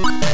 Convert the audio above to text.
you